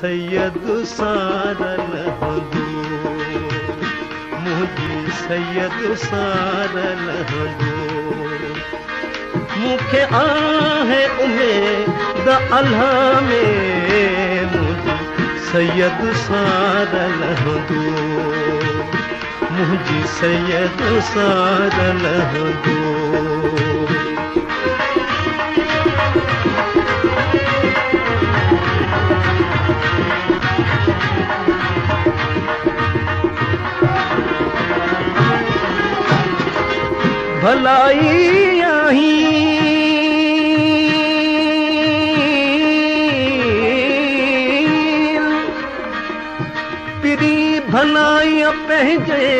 سيد سارل هندو منهنجي سيد سارل هندو مون کي آهي الله ۾ منهنجي سيد سارل هندو منهنجي سيد سارل هندو ڀلائي آهين. پري ڀلائي پنهنجي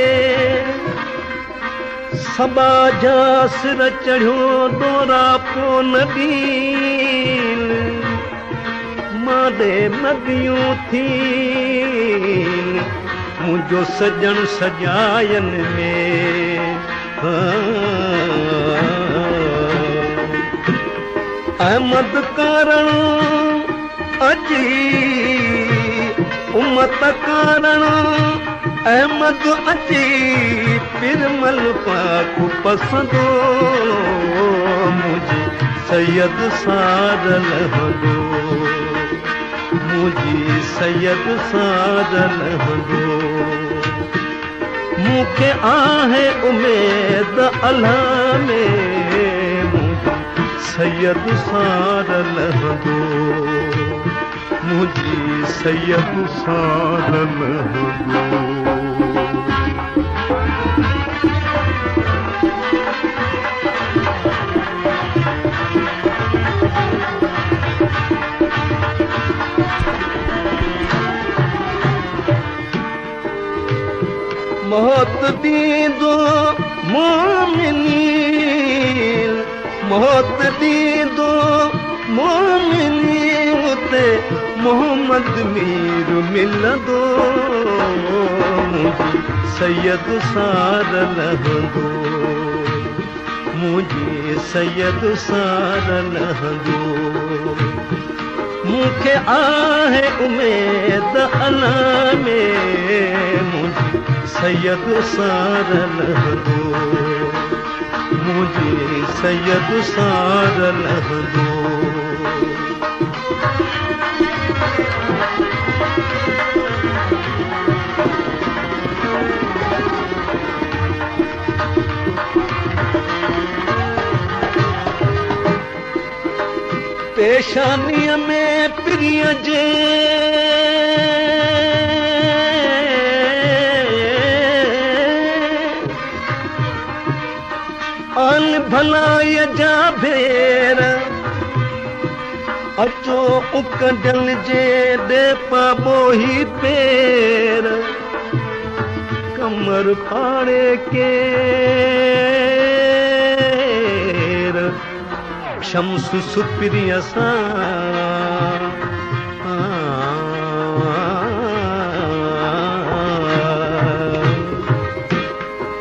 سبا جا سر چڙهيو دورا پوءِ ندين ماڏي نديون ٿي منهنجو سجڻ سجاين ۾ احمد ڪارڻ اچي امت ڪارڻ احمد اچي پرمل پاڪ پسندو منهنجي سيد سارل هندو. منهنجي سيد سارل هندو مون کي آهي اميد الله ۾ منهنجي سيد سارل هندو منهنجي سيد سارل هندو موت ڏيندو مومني موت ڏيندو مومني اتي محمد مير ملندو منهنجي سيد سارل هندو منهنجي سيد سارل هندو مون کي آهي اميد الله ۾ منهنجي سيد سارل هندو. منهنجي سيد سارل هندو. پيشانيءَ ۾ پريه جي آن ڀلائيءَ جا ڀير. اچو اڪجل جي پير. ڪمر ڪير. شمس سپري سان.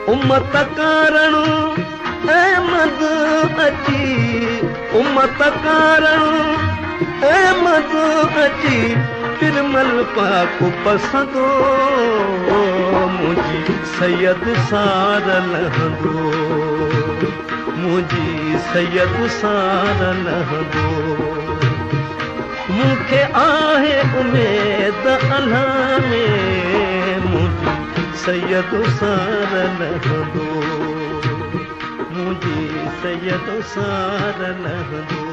امت ڪارڻ احمد اچي امت ڪارڻ احمد اچي ترمل پاڪ پسندو منهنجي سيد سارل هندو. منهنجي سيد سارل هندو. مون کي آهي اميد الله ۾ منهنجي سيد سارل هندو منهنجي سيد سارل هندو